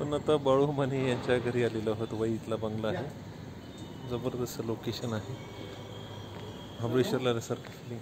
पण आता बाळू माने यांच्या घरी आलेलो आहोत वही इथला बंगला आहे. जबरदस्त लोकेशन आहे. महाबळेश्वरला सारखं फिलिंग